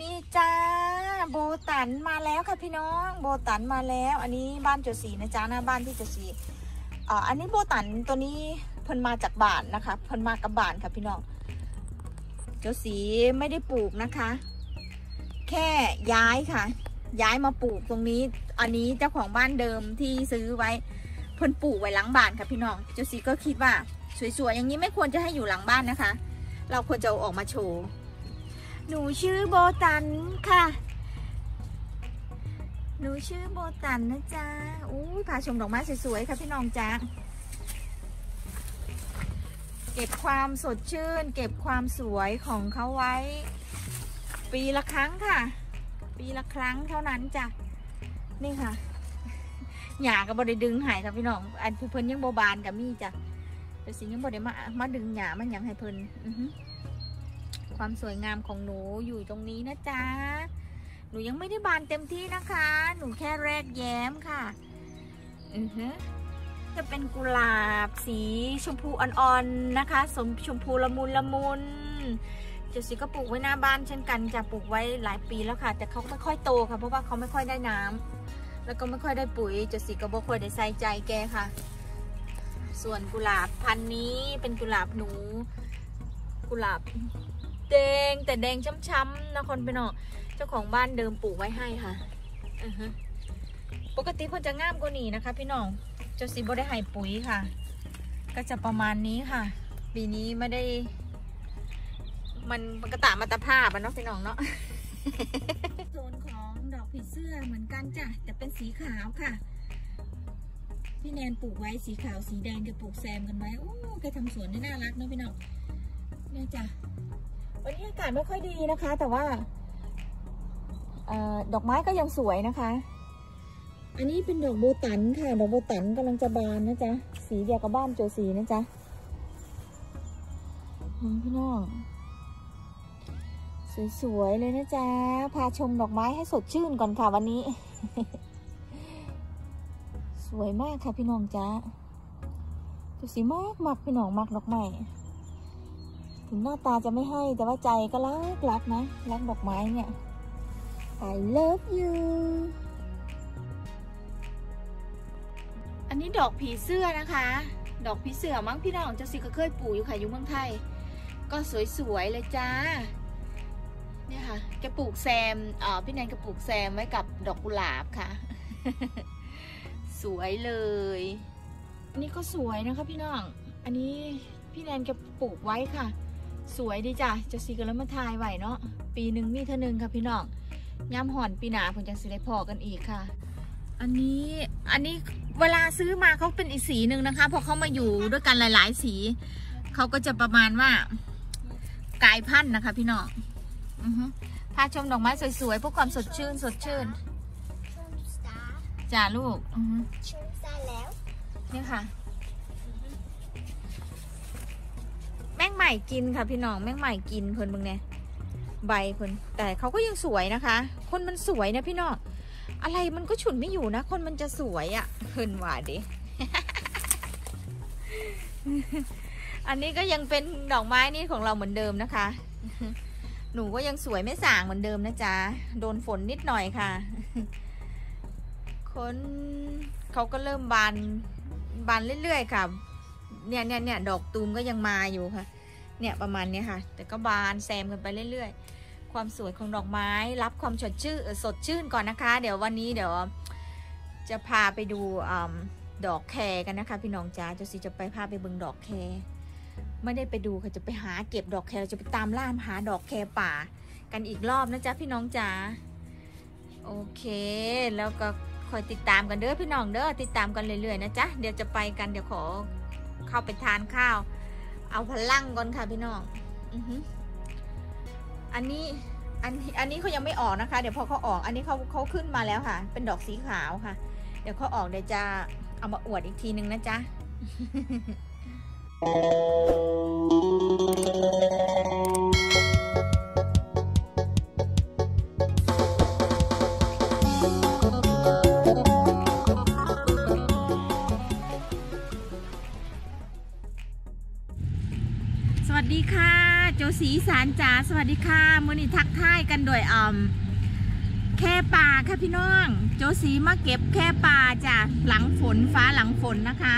นี่จ้าโบตันมาแล้วค่ะพี่น้อง โบตันมาแล้ว อันนี้บ้านโจสีนะจ้าหน้าบ้านที่โจสีอ่าอันนี้โบตันตัวนี้เพิ่นมาจากบ้านนะคะเพิ่นมากับบ้านค่ะพี่น้องโจสีไม่ได้ปลูกนะคะ แค่ย้ายค่ะ ย้ายมาปลูกตรงนี้ อันนี้เจ้าของบ้านเดิมที่ซื้อไว้เพิ่นปลูกไว้หลังบ้านค่ะพี่น้องโจสีก็คิดว่าสวยๆอย่างนี้ไม่ควรจะให้อยู่หลังบ้านนะคะ เราควรจะออกมาโชว์ หนูชื่อโบตันค่ะ หนูชื่อโบตันนะจ๊ะอู้พาชมดอกไม้สวยๆค่ะพี่น้องจ๊ะเก็บความสดชื่น เก็บความสวยของเขาไว้ ปีละครั้งค่ะ ปีละครั้งเท่านั้นจ้ะนี่ค่ะหยากับบริดึงหายค่ะพี่น้อง อันเพิ่นยังโบบานกับมี่จ้ะแต่สิยังบริมามาดึงหยามันยังให้เพิ่นอือ ความสวยงามของหนูอยู่ตรงนี้นะจ๊ะ หนูยังไม่ได้บานเต็มที่นะคะ หนูแค่แรกแย้มค่ะ อือฮึจะเป็นกุหลาบสีชมพูอ่อนๆนะคะ สมชมพูละมุนละมุนเจดสิก็ปลูกไว้หน้าบ้านเช่นกันจะปลูกไว้หลายปีแล้วค่ะ แต่เขาไม่ค่อยโตค่ะ เพราะว่าเขาไม่ค่อยได้น้ำแล้วก็ไม่ค่อยได้ปุ๋ยเจดสิก็บ่ค่อยได้ใส่ใจแกค่ะ ส่วนกุหลาบพันนี้เป็นกุหลาบหนู กุหลาบ แดงแต่แดงช้ำๆนะคนไปเนาะเจ้าของบ้านเดิมปลูกไว้ให้ค่ะอือฮะปกติเพิ่นจะงามกว่านี้นะคะ พี่น้องเจ้าสีบ่ได้ให้ปุ๋ยค่ะ ก็จะประมาณนี้ค่ะ ปีนี้ไม่ได้ มันมันกระตามาตะภาพอะเนาะพี่น้องเนาะโซนของดอกผีเสื้อเหมือนกันจ้ะแต่เป็นสีขาวค่ะพี่แนนปลูกไว้สีขาวสีแดงแกปลูกแซมกันไว้โอ้แกทำสวนได้น่ารักเนาะพี่น้องเนี่ยจ้ะ วันนี้อากาศไม่ค่อยดีนะคะ แต่ว่าออดอกไม้ก็ยังสวยนะคะ อันนี้เป็นดอกโบตันค่ะ ดอกโบตันกำลังจะบานนะจ๊ะ สีเดียวกับบ้านโจสีนะจ๊ะพี่น้องสวยๆเลยนะจ๊ะ พาชมดอกไม้ให้สดชื่นก่อนค่ะวันนี้ สวยมากค่ะพี่น้องจ๊ะโจสีมากมากพี่น้องมากดอกไม้ ถึงหน้าตาจะไม่ให้แต่ว่าใจก็รักรักนะรักดอกไม้เนี่ย I love you อันนี้ดอกผีเสื้อนะคะ ดอกผีเสื้อมั้งพี่น้องเจ้าสิก็เคยปลูกอยู่ค่ะอยู่เมืองไทย ก็สวยๆเลยจ้าเนี่ยค่ะแกปลูกแซมอ่อพี่แนนก็ปลูกแซมไว้กับดอกกุหลาบค่ะ สวยเลยอันนี้ก็สวยนะคะพี่น้อง อันนี้พี่แนนแกปลูกไว้ค่ะ สวยดีจ้ะจะสีกันแล้วมาทายไหวเนาะปีหนึ่งมีเท่านึงค่ะพี่น้องย้ำห่อนปีหนาผมจะสิได้พอกันอีกค่ะ อันนี้อันนี้เวลาซื้อมาเขาเป็นอีกสีหนึ่งนะคะพอเขามาอยู่ด้วยกันหลาย ๆ สีเขาก็จะประมาณว่ากลายพันธุ์นะคะ พี่น้องอือฮึพาชมดอกไม้สวยๆพวกความสดชื่นสดชื่นชมสตาร์จ้าลูก อือฮึชมสตาร์แล้วเนี่ยค่ะ แม่งใหม่กินค่ะพี่น้องแมงใหม่กินเพิ่นมึงเนี่ยใบเพิ่นแต่เขาก็ยังสวยนะคะ คนมันสวยนะพี่น้องอะไรมันก็ฉุนไม่อยู่นะ คนมันจะสวยอะ่ะเพิ่นว่าดิอันนี้ก็ยังเป็นดอกไม้นี่ของเราเหมือนเดิมนะคะ หนูก็ยังสวยไม่ส่างเหมือนเดิมนะจ๊ะ โดนฝนนิดหน่อยค่ะ คนเขาก็เริ่มบานบานเรื่อยๆค่ะ เนี่ยเนี่ยเนี่ยดอกตูมก็ยังมาอยู่ค่ะ เนี่ยประมาณนี้ค่ะ แต่ก็บานแซมกันไปเรื่อย ๆ ความสวยของดอกไม้ รับความสดชื่นเอ่อสดชื่นก่อนนะคะ เดี๋ยววันนี้เดี๋ยวจะพาไปดูอดอกแครกันนะคะพี่น้องจ้าเจะสิจะไปพาไปเบิ่งดอกแครไม่ได้ไปดูค่ะจะไปหาเก็บดอกแครจะไปตามล่ามหาดอกแครป่า กันอีกรอบนะจ๊ะพี่น้องจ้าโอเค แล้วก็คอยติดตามกันเด้อพี่น้องเด้อติดตามกันเรื่อยๆนะจ๊ะเดี๋ยวจะไปกันเดี๋ยวขอเข้าไปทานข้าว เอาพลังก่อนค่ะพี่น้องอืออันนี้อันอันนี้เขายังไม่ออกนะคะ เดี๋ยวพอเขาออก อันนี้เขาเขาขึ้นมาแล้วค่ะ เป็นดอกสีขาวค่ะ เดี๋ยวเขาออกเดี๋ยวจะเอามาอวดอีกทีนึงนะจ๊ะ สีสานจ๋าสวัสดีค่ะมือนี้ทักทายกันโดยอ่อม แค่ปลาค่ะพี่น้อง โจสีมาเก็บแค่ปลาจ้ะหลังฝนฟ้าหลังฝนนะคะ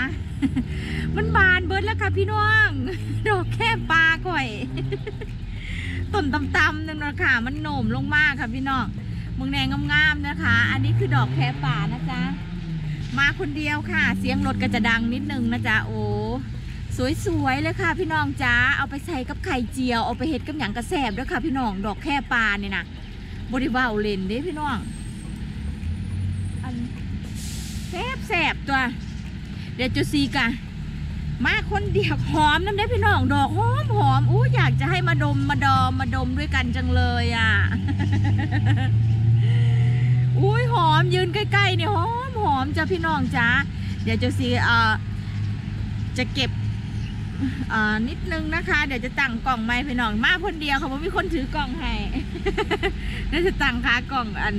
มันบานเบิดแล้วค่ะพี่น้องดอกแค่ปลาก่อยต้นตำๆนึงนะค่ะมันโหน่มลงมากค่ะพี่น้องมึงแดงงามๆนะคะ อันนี้คือดอกแค่ป่านะจ๊ะมาคนเดียวค่ะ เสียงรถก็จะดังนิดนึงนะจ๊ะโอ้ สวยๆเลยค่ะพี่น้องจ้าเอาไปใส่กับไข่เจียวเอาไปเห็ดกับหยังกระแสบด้วยค่ะพี่น้องดอกแค่ปลาเนี่ยนะบริวารเลนเด้พี่น้องอันแสบแสบตัว เดี๋ยวจะซีกะมาคนเดียวหอมน้ำเด้พี่น้องดอกหอมหอมอู้อยากจะให้มาดมมาดอมมาดมด้วยกันจังเลยอะอุ้ยหอมยืนใกล้ๆเนี่ยหอมหอมจ้ะพี่น้องจ้าเดี๋ยวจะซีเอ่อจะเก็บ นิดนึงนะคะ เดี๋ยวจะตั้งกล่องไม้พี่น้องมาคนเดียวค่ะผมมีคนถือกล่องให้น่าจะตั้งคากล่องอัน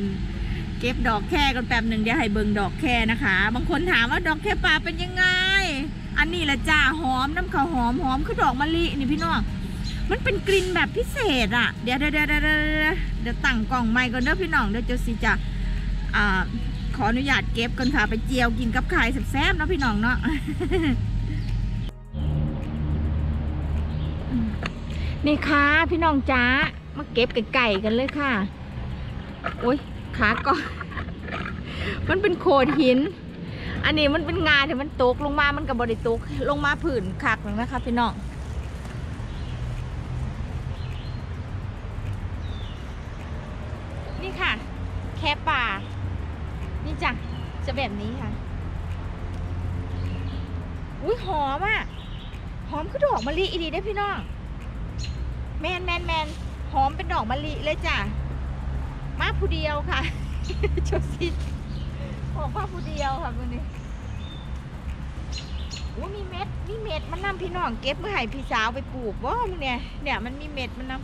เก็บดอกแค่กันแป๊บหนึ่งเดี๋ยวให้เบิงดอกแค่นะคะ บางคนถามว่าดอกแค่ป่าเป็นยังไง อันนี้แหละจ้าหอมน้ำข้าวหอมหอมคือดอกมะลินี่พี่น้องมันเป็นกลิ่นแบบพิเศษอะเดี๋ยวเดี๋ยวเดี๋ยวเดี๋ยวเดี๋ยวเดี๋ยวตั้งกล่องไม้ก่อนเด้อพี่น้องเดี๋ยวจะสิจะขออนุญาตเก็บกันค่ะไปเจียวกินกับไข่แซ่บๆนะพี่น้องเนาะ นี่ค่ะพี่น้องจ้ามาเก็บไก่กันเลยค่ะโอ้ยขาก่อนมันเป็นโขดหิน อันนี้มันเป็นงานที่มันตกลงมา มันกับบริตกลงมาผื่นคักหนึ่งนะคะพี่น้องนี่ค่ะ แค่ป่า นี่จ้ะจะแบบนี้ค่ะ อุ้ยหอมอะ หอมคือดอกมะลิอีดีได้พี่น้อง แมนแมนแมนหอมเป็นดอกมะลิเลยจ้ะมาผู้เดียวค่ะโจซิออกมาผู้เดียวค่ะวันนี้โอ้มีเม็ดมีเม็ดมันนำพี่น้องเก็บเมื่อให้พี่สาวไปปลูกว่ามันเนี่ยเนี่ยมันมีเม็ดมันน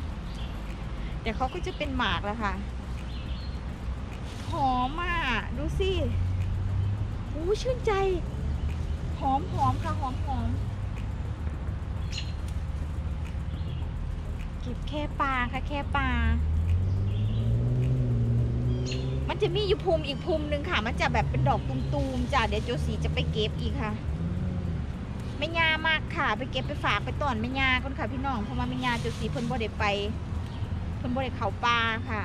ำแต่เขาก็จะเป็นหมากแล้วค่ะหอมอะดูสิโอ้ชื่นใจ หอมหอมค่ะหอมหอม เก็บแค่ปลาค่ะแค่ปลา มันจะมีอยู่ภูมิอีกภูมิหนึ่งค่ะ มันจะแบบเป็นดอกตูมๆจ้ะเดี๋ยวโจสีจะไปเก็บอีกค่ะไม่ยามากค่ะ ไปเก็บไปฝากไปต้อนไม่ยาก่อนค่ะพี่น้องเพราะว่าไม่ยาโจสีเพิ่นบ่ได้ไปเพิ่นบ่ได้เข่าปลาค่ะ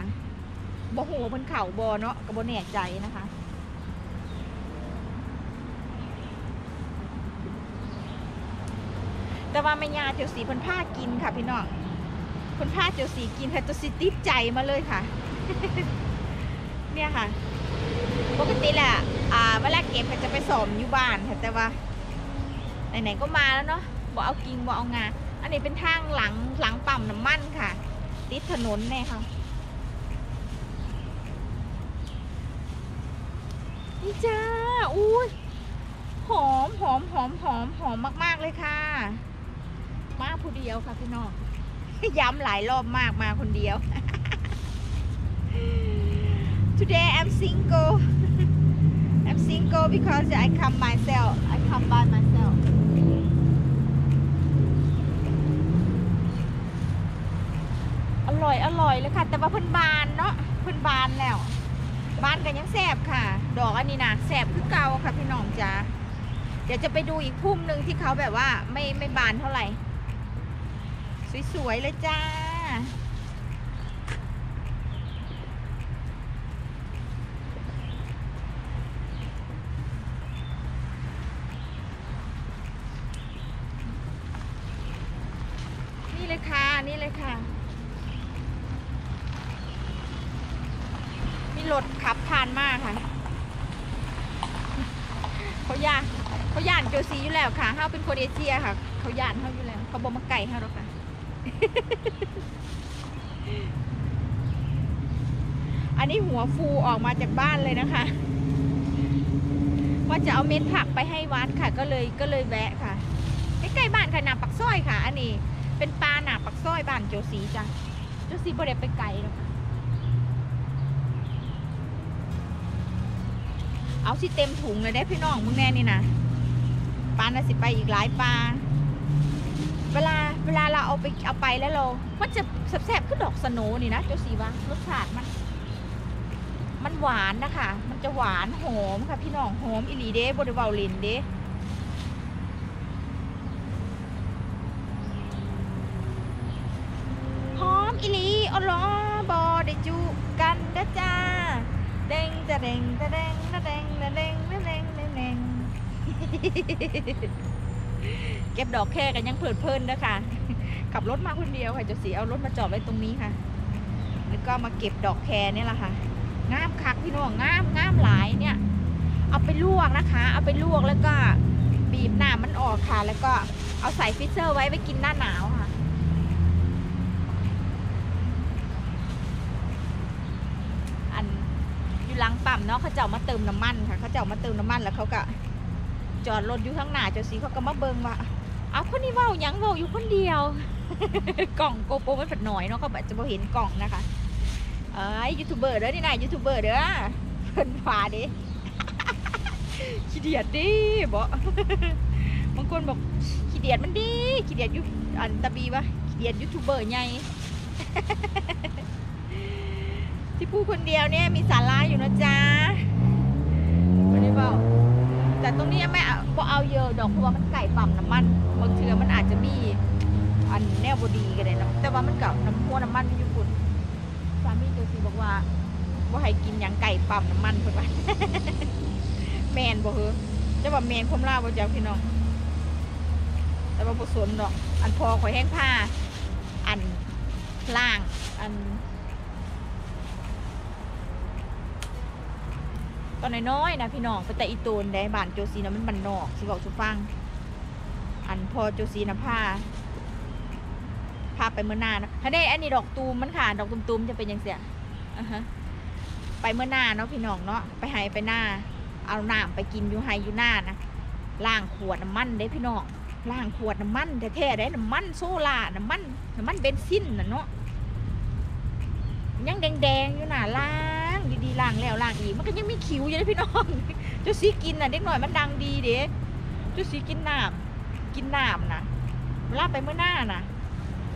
บ่โหเพิ่นเข่าบ่เนาะก็บ่แน่ใจนะคะแต่ว่าไม่ยาเจียวสีเพิ่นผ้ากินค่ะพี่น้อง คนพาเจียวสีกินค่ะตัวสีติดใจมาเลยค่ะ เนี่ยค่ะ ปกติแหละอ่าเวลาเก็บจะไปสอมอยู่บ้านค่ะแต่ว่าไหนๆก็มาแล้วเนาะบอกเอากิ่งบอกเอางา อันนี้เป็นทางหลังหลังปั๊มน้ำมันค่ะ ติดถนนเนี่ยค่ะนี่จ้า อุ้ย หอมหอมหอมหอมหอมมาก ๆ เลยค่ะ มาผู้เดียวค่ะพี่น้อง ย้ำหลายรอบมากมาคนเดียว Today I'm single I'm single because I come myself I come by myself อร่อยอร่อยเลยค่ะ แต่ว่าเพิ่นบานเนาะเพิ่นบานแล้วบานกันยังแสบค่ะ ดอกอันนี้นะแสบคือเก่าค่ะพี่น้องจ้าเดี๋ยวจะไปดูอีกพุ่มหนึ่งที่เขาแบบว่าไม่ไม่บานเท่าไหร่ สวยๆเลยจ้า นี่เลยค่ะ นี่เลยค่ะ มีรถขับผ่านมากค่ะเขายานเขาย่านโจซีอยู่แล้วค่ะเฮาเป็นคนเอเชียค่ะ เขาย่านเฮาอยู่แล้ว เขาบอกมาไก่เฮาหรอกค่ะ อันนี้หัวฟูออกมาจากบ้านเลยนะคะ ว่าจะเอาเม็ดผักไปให้วัดค่ะ ก็เลยก็เลยแวะค่ะใกล้ๆบ้านค่ะนาปักซ้อยค่ะ อันนี้เป็นปลาหนาปักซ้อยบ้านโจสีจ้ะโจสีบ่ได้ไปไกลหรอกค่ะเอาสิเต็มถุงเลยได้พี่น้องมึงแน่นี่นะปลาน่ะสิไปอีกหลายปลาเวลา เวลาเราเอาไปเอาไปแล้วเรา มันจะแซ่บๆขึ้นดอกสโนนี่นะเจ้าสีวะรสชาติมัน มันหวานนะคะ มันจะหวานหอมค่ะพี่น้องหอมอิลีเด้บริวาลินเด้หอมอิลีออลอบอได้จูกันนะจ้าเด้งจะเด้งจะเด้งจะเด้งจะเด้งจะเด้งจะเด้ง ก็บดอกแค่กันยังเพลิดเพลินนะคะขับรถมาคนเดียวค่ะจะสีเอารถมาจอดไว้ตรงนี้ค่ะ แล้วก็มาเก็บดอกแคเนี่แหละค่ะงามคักพี่น้องงามงามหลายเนี่ย เอาไปลวกนะคะ เอาไปลวกแล้วก็บีบหน้ำมันออกค่ะ แล้วก็เอาใส่ freezer ไว้ไปกินหน้าหนาวค่ะอันอยู่หลังปั๊มเนาะเขาเจ้ามาเติมน้ำมันค่ะเขาเจ้ามาเติมน้ำมันแล้วเขาก็จอดรถอยู่ข้างหน้าเจ้าสีเขาก็มาเบิงว่า เอาคนนี้เว้ายังเว้าอยู่คนเดียว กล้อง GoPro มันผัดน้อยเนาะเขาแบบจะบ่เห็นกล้องนะคะ เอ้ยยูทูบเบอร์เด้อนี่นายยูทูบเบอร์เด้อเพิ่นฟ้าด้ขี้เดียดดิบ่บางคนบอกขี้เดียดมันดีขี้เดียดยูอันตะบีวะขี้เดียดยูทูบเบอร์ใหญ่ที่พูดคนเดียวเนี่ยมีสาระอยู่นะจ๊ะไม่ได้บอก แต่ตรงนี้ไม่เอาบ่เอาเยอะดอกเพราะว่ามันไก่ปั่มน้ำมันบางเทือมันอาจจะมีอันแนวบดีกันเลยนะแต่ว่ามันกับน้ำพัวน้ำมันอยู่คุณสามีเจสีบอกว่าว่าให้กินหยังไก่ปั๊มน้ำมันเพิ่นว่าแมนบ่เฮอจะว่าแมนคมลาวบ่จักพี่น้องแต่ว่าบ่สนดอก อันพอข่อยแห้งผ้า อันล่าง อัน ตอนน้อยๆนะพี่น้องไปแต่อีตูนได้บ้านโจซีนะมันบันนอกสิบอกสุฟัง อันพอโจซีนะผ้าพาไปเมื่อหน้าเนอะถ้าได้อันนี้ดอกตูมมันค่ะดอกตูมๆจะเป็นยังเสียอ่าฮะไปเมื่อหน้าเนาะพี่น้องเนาะไปไฮไปหน้า เอาน้ำไปกินอยู่ไฮอยู่หน้านะล้างขวดน้ำมันเด้พี่น้องล้างขวดน้ำมันแท้ๆได้น้ำมันโซล่าน้ำมันน้ำมันเบนซินน่ะเนาะยังแดงๆอยู่หน่ะล้าง ล้างแล้วล้างอีกมันก็ยังมีขิวอยู่เลยพี่น้องจ้าสีกินน่ะเด็กหน่อยมันดังดีเด้จ้าสีกินน้ำกินน้ำนะเวลาไปเมื่อหน้าน่ะ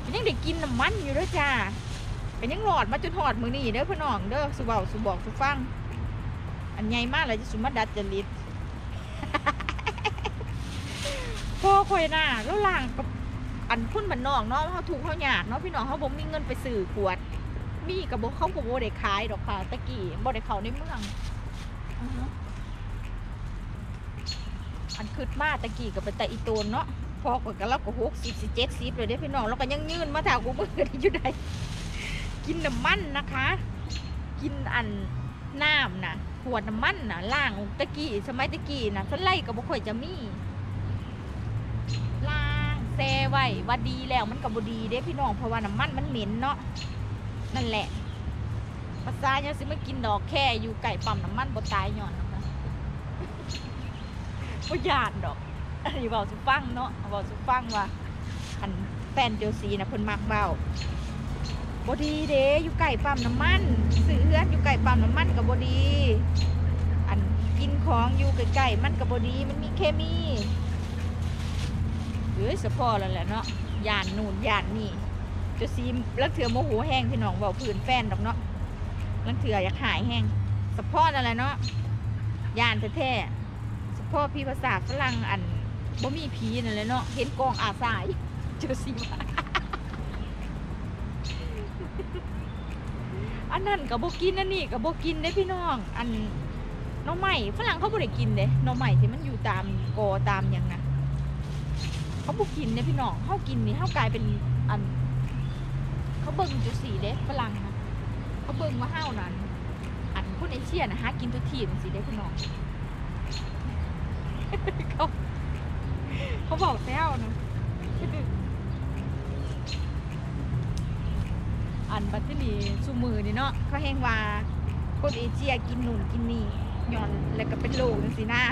เป็นยังได้กินน้ำมันอยู่ด้อจ้าเป็นยังหลอดมาจนหอดมือนี่เด้อพี่น้องเด้อสุเบาสุบอกสุฟัง อันใหญ่มากเลยจะสุมาดัดจริตพ่อคอยหน้าแล้วล่างกับอันพุ่นบันนอกเนาะเขาถูกเขาหยาดเนาะพี่น้องเขาบ่มีเงินไปซื้อขวด มีกับบเขาบ่ได้ขายดอกค่ะตะกี้บ่ได้เข้าในเมืองอันคืดมาตะกี้กับเป็นแต่อีโตนเนาะพอกว่ากันแล้วก็หกสิบสิเจ็ดสิบเลยเด้พี่น้องแล้วก็ยังยืนมาถามกูเบื่ออยู่ใดกินน้ำมันนะคะ กินอันน้ำนะขวดน้ำมันนะล่างตะกี้สมัยตะกี้นะสไลด์ก็บ่ค่อยจะมีล่างแซ่ไว้ว่าดีแล้วมันก็บ่ดีเด้พี่น้องเพราะว่าน้ำมันมันเหม็นเนาะ นั่นแหละภาษาเนี่ยสิมากินดอกแค่อยู่ไก่ปั๊มน้ำมันบ่ตายย้อนนะคะบ่ยานดอกอันนี้บอกสุฟังเนาะบอกสุฟังว่าอันแฟนเจลซีนะเพิ่นมักเบาบดีเด้อยู่ไก่ปั๊มน้ำมันซื้อเฮือนอยู่ไก่ปั๊มน้ำมันกับบดี อันกินของอยู่ไก่มันกับบดีมันมีเคมีเฮ้ยสะพอแล้วแหละเนาะยานนู่นยานนี่ จลซีมลักเถื่อโมโหแห้งพี่น้องบอกผื่นแฟนดอกเนาะลักเถื่ออยากหายแห้งสะพอนั่นแหละเนาะยานแท้ๆพ่อพี่ภาษาฝรั่งอันบ่มีผีนั่นแหละเนาะเห็นกองอาสายเจอสิว่าอันนั้นกับโบกินอันนี้กับโบกินเด้พี่น้อง อันน้องใหม่ฝรั่งเขาบ่ได้กินเด้น้องใหม่ที่มันอยู่ตามกอตามยังนะเขาบ่กินเด้พี่น้องเขากินนี่เขากลายเป็นอัน เขาเบิ่งจุดสีเด้ฝรั่งนะเขาเบิ่งว่าห้าวนั้น อันคนเอเชียนะหากินทุกทีมสิเด้พี่น้องเขาเขาบอกแซวนะอันบัตที่นี่สูมือนี่เนาะเขาแห้งว่าคนเอเชียกินนู่นกินนี่ย้อนแล้วก็เป็นโรคจังสินะ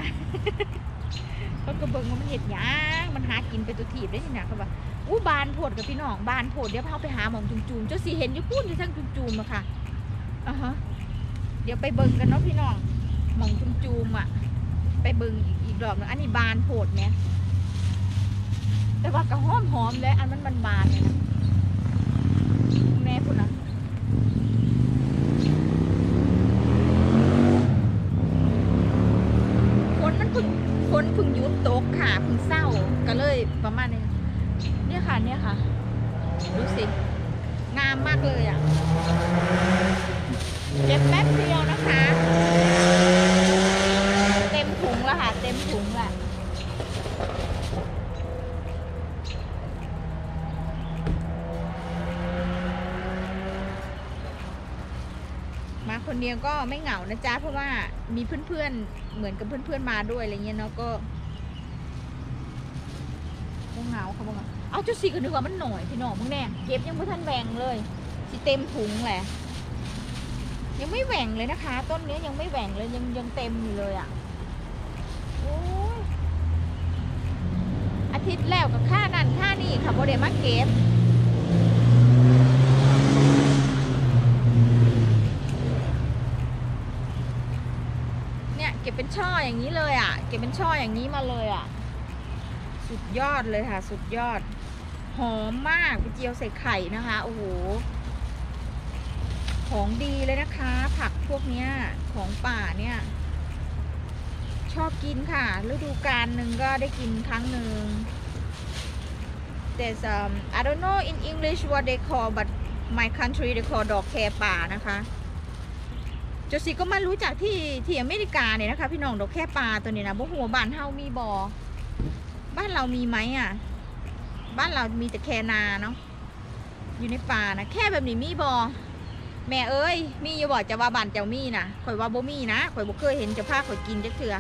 เขาก็เบิ่งว่ามันเห็ดหยังมันหากินไปตัวทีบได้ยังไงเขาบอก อู้บานโพดกับพี่น้องบานโพดเดี๋ยวพาไปหาหมองจุ่มๆเจ้าสีเห็นอยู่พูดอยู่ทั้งจุ่มๆอะค่ะอะฮะเดี๋ยวไปเบิ่งกันเนาะพี่น้องหมองจุ่มๆอะไปเบิ่งอีกอีกรอบหนึงอันนี้บานโพดเนี่ยแต่ว่าก็หอมหอมเลยอันมันบานๆเนี่ยนะแม่พูดนะฝนมันพึ่งฝนพึ่งหยุดตกค่ะพึ่งเศร้าก็เลยประมาณนี้ เนี่ยค่ะเนี่ยค่ะ ดูสิ งามมากเลยอะ เก็บแป๊บเดียวนะคะ เต็มถุงแล้วค่ะ เต็มถุงแหละมาคนเดียวก็ไม่เหงานะจ๊ะเพราะว่ามีเพื่อนๆ เหมือนกับเพื่อนๆมาด้วยอะไรเงี้ยเนาะก็ เหงาเขาบอกว่าเอาจุดสีก็นึกว่ามันหน่อยพี่น้องมึงแน่เก็บยังไม่ทันแหวงเลยสิเต็มถุงแหละยังไม่แหว่งเลยนะคะ ต้นนี้ยังไม่แหว่งเลยยังยังเต็มอยู่เลยอะ่ะโอ้ยอาทิตย์แล้วกับค่านั่นค่านี่ค่ะโมเดลมาเก็บเนี่ยเก็บเป็นช่ออย่างนี้เลยอะ่ะ เก็บเป็นช่ออย่างนี้มาเลยอะ่ะ สุดยอดเลยค่ะ สุดยอด หอมมากไปเจียวใส่ไข่นะคะ โอ้โห ของดีเลยนะคะ ผักพวกเนี้ย ของป่าเนี่ย ชอบกินค่ะ ฤดูกาลหนึ่งก็ได้กินครั้งหนึ่ง There's um I don't know in English what they call but my country they call ดอกแคป่านะคะโจสิก็มารู้จักที่ที่อเมริกาเนี่ยนะคะ พี่น้องดอกแคป่าตัวนี้นะบ่หัวบานเฮามีบอ บ้านเรามีไหมอะ บ้านเรามีแต่แคนาเนาะอยู่ในป่านะแค่แบบนี้มีบอแม่เอ้ยมีอยู่บ่จะว่าบ้านเจ้ามีนะข่อยว่าบ่มีนะข่อยบ่เคยเห็นเจะพาข่อยกินจักเถื่อ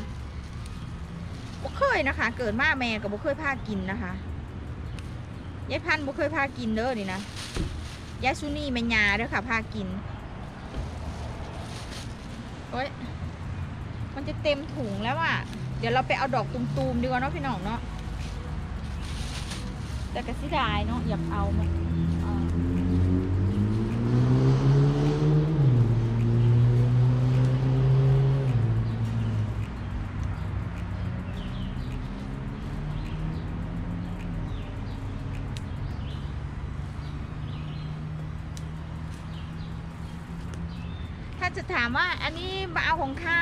บ่เคยนะคะ เกิดมาแม่ก็บ่เคยพากินนะคะยายพันธุ์บ่เคยพากินเด้อนี่นะยายซุนี่แม่ยาเด้อค่ะพากินโอ้ยมันจะเต็มถุงแล้วอะ เดี๋ยวเราไปเอาดอกตูมๆดีกว่าเนาะพี่น้องเนาะ แต่ก็สิได้เนาะอยากเอามาถ้าจะถามว่าอันนี้มาเอาของใคร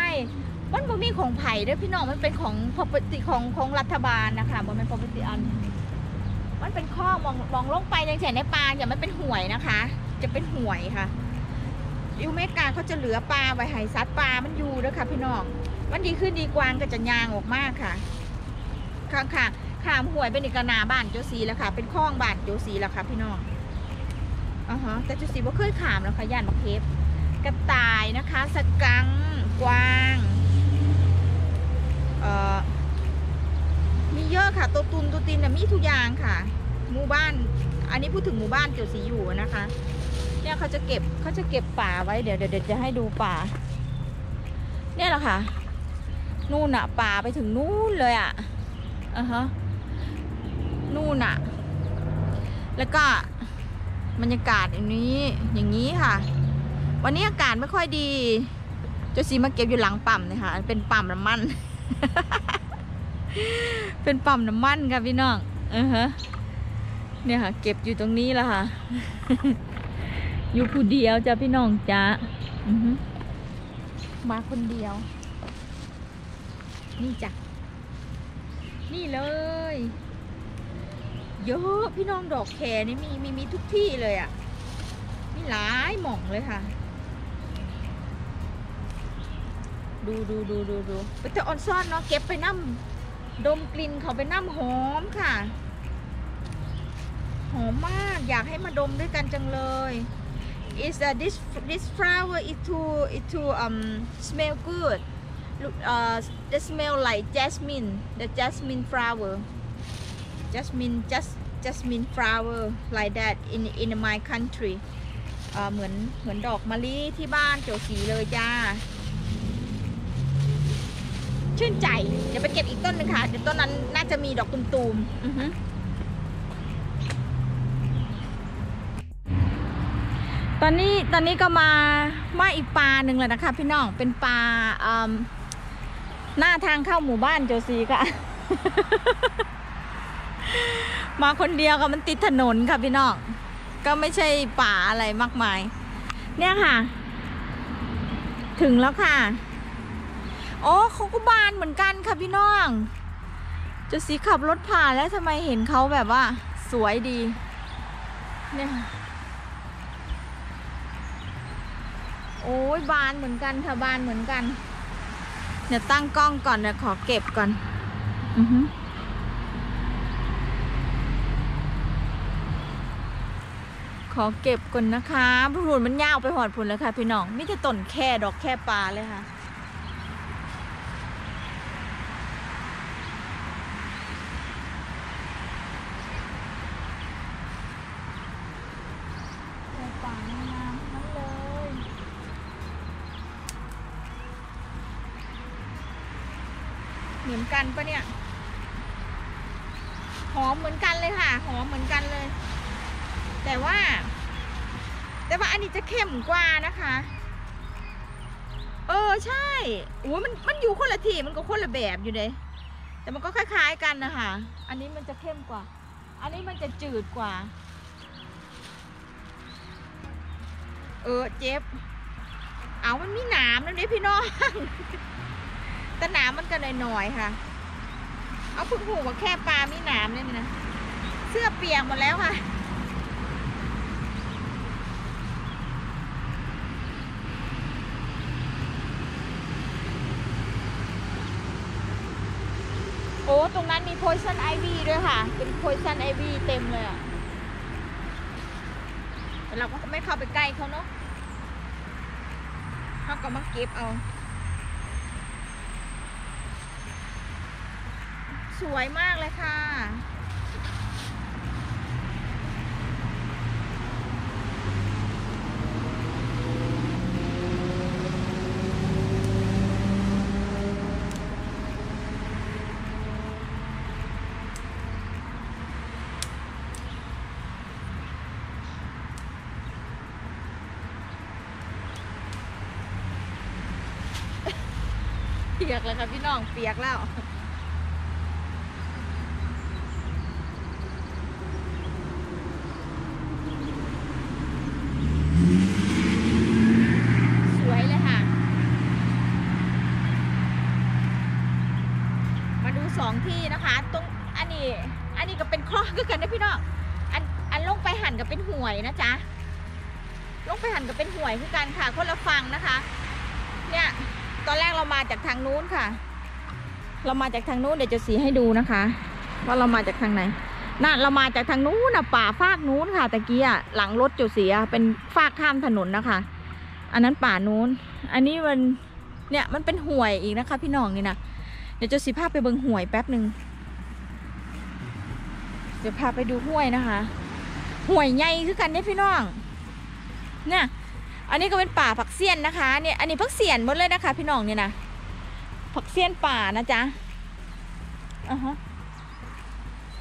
มันบ่มีของไผ่ด้วยพี่น้องมันเป็นของ property ของของรัฐบาลนะคะมันเป็น property อัน มันเป็นข้อมองมองลงไปยังแฉในปลาอย่ามันเป็นห่วยนะคะ จะเป็นห่วยค่ะอยู่อเมกาเขาจะเหลือปลาไว้ให้ซัดปลามันอยู่ด้วค่ะพี่น้องมันดีขึ้นดีกวางก็จะยางออกมากค่ะค่ะค่ะขามห่วยเป็นอีกนาบ้านโจซีแล้วค่ะ เป็นคลองบ้านโจซีแล้วค่ะ พี่น้องอ่าฮะแต่โจซีบ่เคยขามแล้วค่ะย่านบักเคฟกระต่ายนะคะ สกังค์กวาง เอ่อ มีเยอะค่ะ ตัวตุนตัวตินนะมีทุกอย่างค่ะ หมู่บ้าน อันนี้พูดถึงหมู่บ้านเกี่ยวสีอยู่นะคะ เนี่ยเขาจะเก็บเขาจะเก็บป่าไว้เดี๋ยวเดี๋ยวจะให้ดูป่า เนี่ยแหละค่ะ นู่นอะป่าไปถึงนู่นเลยอะอะฮะ นู่นอะแล้วก็บรรยากาศอย่างนี้อย่างนี้ค่ะ วันนี้อากาศไม่ค่อยดีเจ้าซีมาเก็บอยู่หลังปั๊มเนี่ยค่ะ เป็นปั๊มน้ำมัน เป็นปั๊มน้ำมันค่ะพี่น้องเออฮะเนี่ยค่ะ เก็บอยู่ตรงนี้แหละค่ะ อยู่ผู้เดียวจ้ะพี่น้องจ้าอือฮึมาคนเดียว นี่จ้ะนี่เลยเยอะพี่น้องดอกแคนี่มีมีมีทุกที่เลยอะ่ะมีหลายหม่องเลยค่ะ ดูดูดูดูดูไปแต่ออนซ่อนเนาะเก็บไปน้ำ ดมกลิ่นเขาไปน้ำหอมค่ะ หอมมากอยากให้มาดมด้วยกันจังเลย is uh, this this flower it too it too um smell good look uh the smell like jasmine the jasmine flower jasmine just jasmine flower like that in in my country เอ่อเหมือนเหมือนดอกมะลิที่บ้านโจสีเลยจ้า ชื่นใจ เดี๋ยวไปเก็บอีกต้นหนึ่งค่ะ เดี๋ยวต้นนั้นน่าจะมีดอกตุมๆอือฮึตอนนี้ตอนนี้ก็มามาอีกปลาหนึ่งแล้วนะคะ พี่น้องเป็นปลาหน้าทางเข้าหมู่บ้านโจซีค่ะ มาคนเดียวก็มันติดถนนค่ะพี่น้องก็ไม่ใช่ป่าอะไรมากมาย เนี่ยค่ะ ถึงแล้วค่ะ โอ้เขาก็บานเหมือนกันค่ะพี่น้องจะสีขับรถผ่านแล้วทำไมเห็นเขาแบบว่า สวยดี เนี่ยโอ้ยบานเหมือนกันค่ะบานเหมือนกัน เดี๋ยวตั้งกล้องก่อนเดี๋ยวขอเก็บก่อน อือฮึขอเก็บก่อนนะคะผุนมันยาวไปหอดผุนแล้วค่ะพี่น้องมิแต่ต้นแค่ดอกแค่ปลาเลยค่ะ แค่ปลางามๆทั้งนั้นเลย เหมือน กันปะเนี่ย หอมเหมือนกันเลยค่ะ หอมเหมือนกันเลย แต่ว่า แต่ว่าอันนี้จะเข้มกว่านะคะ เออใช่โอ้ยมันมันอยู่คนละที่มันก็คนละแบบอยู่เลยแต่มันก็คล้าย ๆ กันนะคะ อันนี้มันจะเข้มกว่า อันนี้มันจะจืดกว่า เออเจ็บ เอามันมีหนามนะเนี่ยพี่น้อง แต่หนามมันก็หน่อยๆค่ะ เอาพึ่งหูว่าแค่ปลามีหนามเนี่ยนะ เสื้อเปียกหมดแล้วค่ะ โอ้ ตรงนั้นมี poison ivy ด้วยค่ะ เป็น poison ivy เต็มเลยอะเราก็ไม่เข้าไปใกล้เขาเนาะเขาก็มาเก็บเอา สวยมากเลยค่ะ เปียกแล้วค่ะพี่น้องเปียกแล้ว สวยเลยค่ะ มาดูสองที่นะคะ ตรงอันนี้ อันนี้ก็เป็น คือกันนะพี่น้อง อันอันลงไปหันกับเป็นห่วยนะจ๊ะ ลงไปหันกับเป็นห่วยคือกันค่ะ คนละฟังนะคะ เนี่ย ตอนแรกเรามาจากทางนู้นค่ะ เรามาจากทางนู้นเดี๋ยวจะสีให้ดูนะคะ ว่าเรามาจากทางไหนน่ะเรามาจากทางนู้นนะป่าฟากนู้นค่ะตะกี้อะหลังรถจุดเสียเป็นฟากข้ามถนนนะคะ อันนั้นป่านู้น อันนี้มันเนี่ยมันเป็นห่วยอีกนะคะ พี่น้องนี่นะเดี๋ยวจะสีภาพไปเบิงห่วยแป๊บหนึ่ง เดี๋ยวพาไปดูห้วยนะคะห่วยใหญ่คือกันเนี่ยพี่น้องเนี่ยอันนี้ก็เป็นป่าผักเสี้ยนนะคะเนี่ยอันนี้ผักเสี้ยนหมดเลยนะคะ พี่น้องเนี่ยนะผักเสี้ยนป่านะจ๊ะอ่าฮะ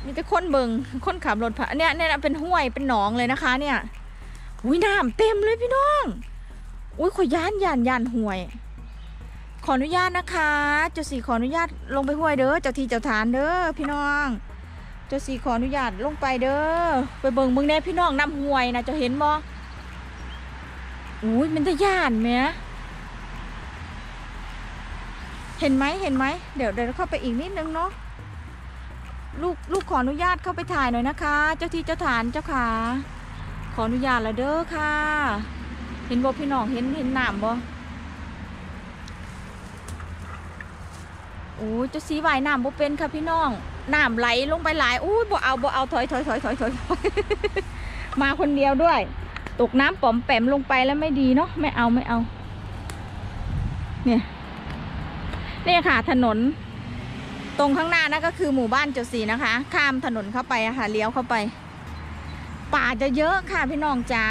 มีแต่คนเบิงคนขับรถผ่านเนี่ยเนี่ยเป็นห้วยเป็นหนองเลยนะคะ เนี่ยอุ้ยน้ำเต็มเลยพี่น้องอุ้ยขอย่านย่านย่านห่วย ขออนุญาตนะคะ เจ้าสี่ขออนุญาตลงไปห้วยเด้อเจ้าทีเจ้าทานเด้อพี่น้อง เจ้าสีขออนุญาตลงไปเด้อไปเบิ่งเบิ่งแน่พี่น้องน้ำห้วยนะจ้าเห็นบ่อุ้ยมันจะย่านไหมเห็นไหมเห็นไหมเดี๋ยวเดี๋ยวเข้าไปอีกนิดนึงเนาะลูกลูกขออนุญาตเข้าไปถ่ายหน่อยนะคะ เจ้าที่เจ้าฐานเจ้าขาขออนุญาตล้วเด้อค่ะ เห็นบ่พี่น้องเห็นเห็นหน้ำบ่โอ้ยเจะสีวายน้ำบ่เป็นค่ะพี่น้อง น้ำไหลลงไปหลายอู้บ่เอาบ่เอาถอยถอยถอยถอยถอยมาคนเดียวด้วย ตกน้ำป๋อมแปมลงไปแล้วไม่ดีเนาะไม่เอาไม่เอา เนี่ยเนี่ยค่ะ ถนน ตรงข้างหน้านั่นก็คือหมู่บ้านเจ้าสีนะคะ ข้ามถนนเข้าไปอะค่ะเลี้ยวเข้าไป ป่าจะเยอะค่ะพี่น้องจ๋า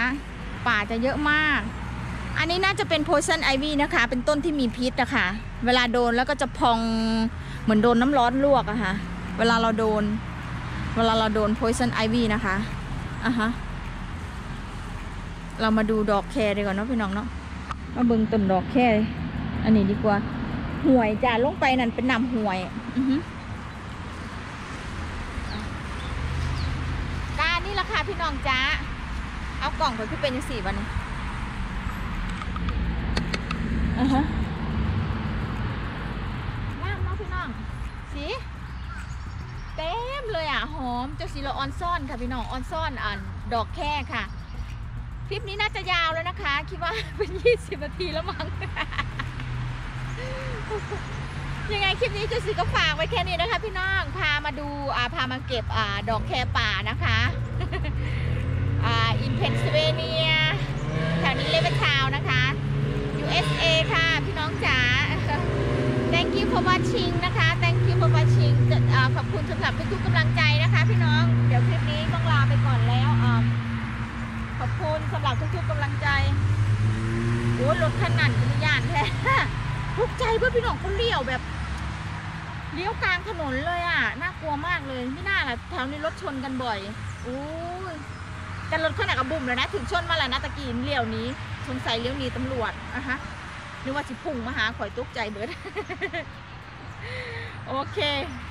ป่าจะเยอะมาก อันนี้น่าจะเป็น poison ivy นะคะ เป็นต้นที่มีพิษนะคะ เวลาโดนแล้วก็จะพองเหมือนโดนน้ำร้อนลวกอะค่ะ เวลาเราโดน เวลาเราโดน poison ivy นะคะอะฮะเรามาดูดอกแครดีกว่าเนาะพี่น้องเนาะมาเบิ่งต้นดอกแครอันนี้ดีกว่าห่วยจ้าลงไปนั่นเป็นน้ำห่วยอือฮึพี่น้องจ้าเอากล่องไปคือเป็นยังสี่วันนี้อ่าฮะน้ำเนาะพี่น้องสี เลยอะหอมเจ้าสีละออนซ่อนค่ะพี่น้องออนซ่อนอ่านดอกแค่ค่ะ คลิปนี้น่าจะยาวแล้วนะคะ คิดว่าเป็น20นาทีแล้วมั้งยังไงคลิปนี้เจะสีก็ฝากไว้แค่นี้นะคะ พี่น้องพามาดูอ่าพามาเก็บอ่าดอกแคป่านะคะอ่าอินเพนซิลเวเนียแถวนี้เลเวนทาวนะคะ USA ค่ะ พี่น้องจ๋า thank you for watching นะคะ thank you for watching ขอบคุณสำหรับทุกๆกำลังใจนะคะ พี่น้องเดี๋ยวคลิปนี้ต้องลาไปก่อนแล้วอขอบคุณสำหรับทุกๆกำลังใจโอ้ยรถขนาดอนุญาตแท้ทุกใจเพื่อพี่น้องเขาเลี้ยวแบบเลี้ยวกลางถนนเลยอะน่ากลัวมากเลยไม่น่าล่ะแถวนี้รถชนกันบ่อยอู้แต่รถขนาดกระบุ่มเลยนะถึงชนมาแล้วนะตะกี้เลี้ยวนี้สงสัยเลี้ยวหนี้ตำรวจอะฮะนึกว่าสิพุ่งมาหาข่อยตุกใจเบิด โอเค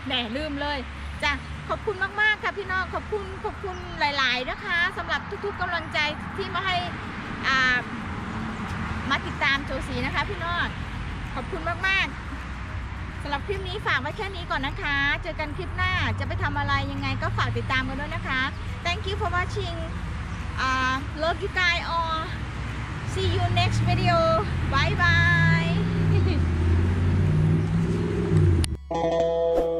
แหนลืมเลยจ้ะขอบคุณมากๆค่ะพี่น้องขอบคุณขอบคุณหลาย ๆนะคะสำหรับทุกๆกำลังใจที่มาให้อ่ามาติดตามโจสีนะคะ พี่น้องขอบคุณมากๆสำหรับคลิปนี้ฝากไว้แค่นี้ก่อนนะคะ เจอกันคลิปหน้าจะไปทำอะไรยังไงก็ฝากติดตามกันด้วยนะคะ thank you for watching uh, love you guys all see you next video bye bye Música